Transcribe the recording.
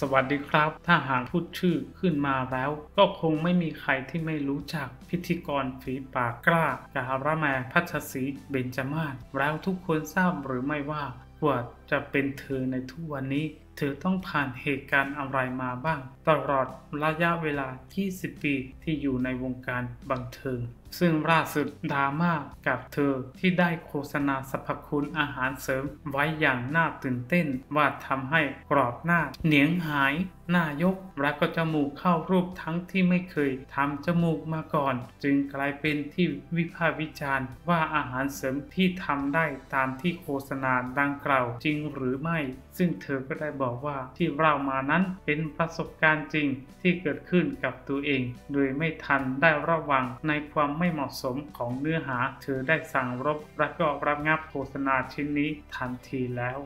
สวัสดีครับ ถ้าหากพูดชื่อขึ้นมาแล้ว ก็คงไม่มีใครที่ไม่รู้จักพิธีกรฝีปากกล้าการะแมพัชศรีเบญจมาศแล้วทุกคนทราบหรือไม่ว่า ว่าจะเป็นเธอในทุกวันนี้ เธอต้องผ่านเหตุการณ์อะไรมาบ้าง ตลอดระยะเวลา 20 ปีที่อยู่ในวงการบันเทิง ซึ่งล่าสุดดราม่ากับเธอที่ได้โฆษณาสรรพคุณอาหารเสริมไว้อย่างน่าตื่นเต้น ว่าทำให้กรอบหน้า เหนียงหาย หน้ายก และก็จมูกเข้ารูปทั้งที่ไม่เคยทำจมูกมาก่อน จึงกลายเป็นที่วิพากษ์วิจารณ์ว่าอาหารเสริมที่ทำได้ตามที่โฆษณาดังกล่าวจริงหรือไม่ ซึ่งเธอก็ได้บอกว่าที่เล่ามานั้นเป็นประสบการณ์จริงที่เกิดขึ้นกับตัวเอง โดยไม่ทันได้ระวังในความไม่เหมาะสมของเนื้อหา เธอได้สั่งรบและก็รับงับโฆษณาชิ้นนี้ทันทีแล้ว